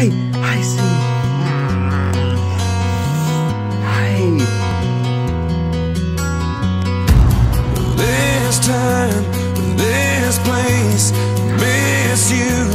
Hi, hi, Sue. Hi. This time, this place, miss you.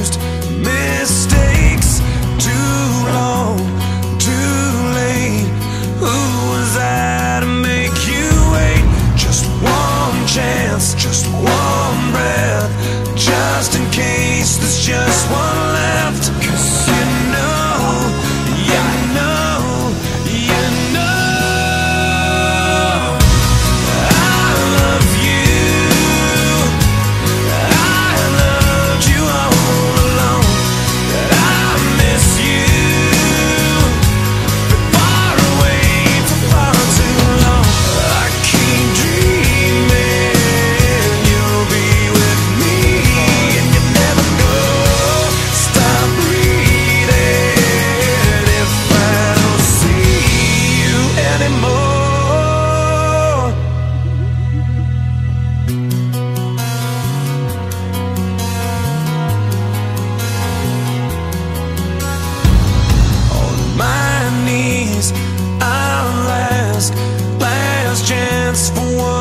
last, last chance for one.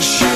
shine.